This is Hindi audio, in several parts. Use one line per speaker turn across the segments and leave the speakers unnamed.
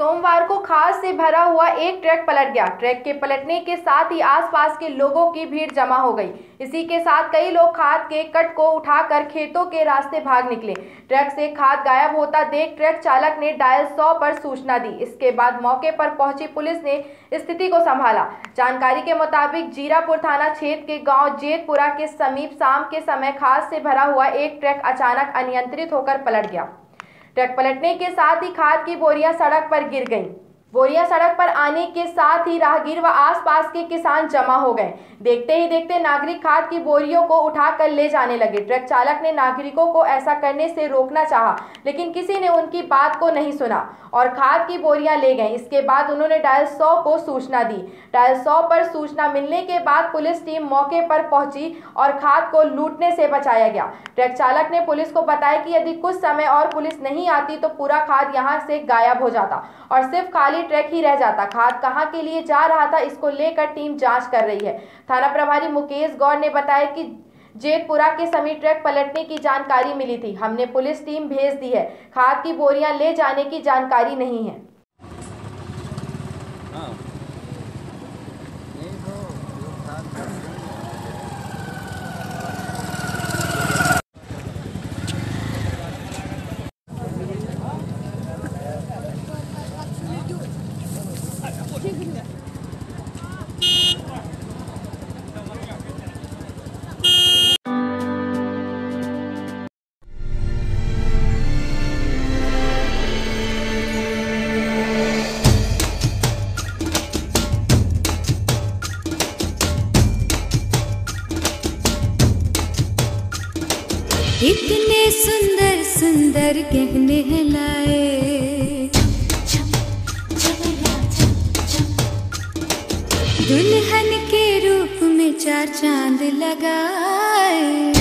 सोमवार को खाद से भरा हुआ एक ट्रैक पलट गया। ट्रैक के पलटने के साथ ही आसपास के लोगों की भीड़ जमा हो गई। इसी के साथ कई लोग खाद के कट को उठाकर खेतों के रास्ते भाग निकले। ट्रक से खाद गायब होता देख ट्रक चालक ने डायल सौ पर सूचना दी। इसके बाद मौके पर पहुँची पुलिस ने स्थिति को संभाला। जानकारी के मुताबिक जीरापुर थाना क्षेत्र के गाँव जेतपुरा के समीप शाम के समय खाद से भरा हुआ एक ट्रैक अचानक अनियंत्रित होकर पलट गया। ट्रक पलटने के साथ ही खाद की बोरियाँ सड़क पर गिर गईं। बोरियाँ सड़क पर आने के साथ ही राहगीर व आसपास के किसान जमा हो गए। देखते ही देखते नागरिक खाद की बोरियों को उठाकर ले जाने लगे। ट्रक चालक ने नागरिकों को ऐसा करने से रोकना चाहा, लेकिन किसी ने उनकी बात को नहीं सुना और खाद की बोरियाँ ले गए। इसके बाद उन्होंने डायल सौ को सूचना दी। डायल सौ पर सूचना मिलने के बाद पुलिस टीम मौके पर पहुँची और खाद को लूटने से बचाया गया। ट्रक चालक ने पुलिस को बताया कि यदि कुछ समय और पुलिस नहीं आती तो पूरा खाद यहाँ से गायब हो जाता और सिर्फ़ खाली ट्रक ही रह जाता। खाद कहाँ के लिए जा रहा था, इसको लेकर टीम जाँच कर रही है। थाना प्रभारी मुकेश गौर ने बताया कि जेतपुरा के समीप ट्रक पलटने की जानकारी मिली थी। हमने पुलिस टीम भेज दी है। खाद की बोरियाँ ले जाने की जानकारी नहीं है।
इतने सुंदर सुंदर गहने लाए। दुल्हन के रूप में चार चाँद लगाए।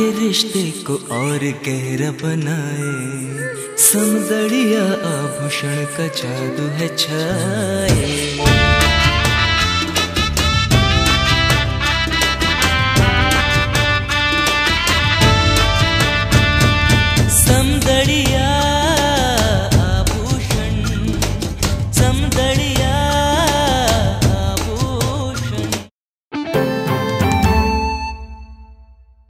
के रिश्ते को और गहरा बनाए। समदड़िया आभूषण का जादू है छाए।